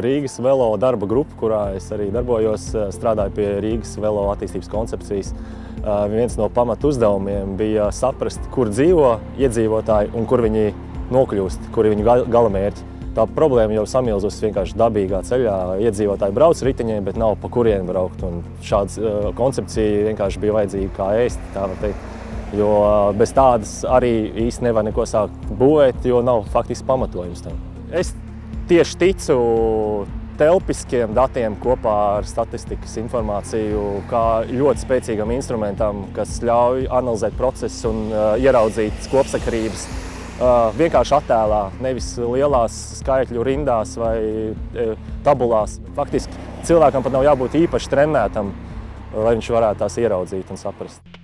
Rīgas velo darba grupa, kurā es arī darbojos, strādāju pie Rīgas velo attīstības koncepcijas. Viens no pamatu uzdevumiem bija saprast, kur dzīvo iedzīvotāji un kur viņi nokļūst, kur ir viņu galamērķi. Tā problēma jau samilzus vienkārši dabīgā ceļā. Iedzīvotāji brauc riteņiem, bet nav pa kurien braukt. Un šāda koncepcija vienkārši bija vajadzīga kā ēst, tā var teikt. Jo bez tādas arī īsti nevar neko sākt būvēt, jo nav faktiski pamatojums tam. Es tieši ticu telpiskiem datiem kopā ar statistikas informāciju, kā ļoti spēcīgam instrumentam, kas ļauj analizēt procesu un uh, ieraudzīt kopsakarības uh, vienkārši attēlā, nevis lielās skaitļu rindās vai uh, tabulās. Faktiski cilvēkam pat nav jābūt īpaši trenētam, lai viņš varētu tās ieraudzīt un saprast.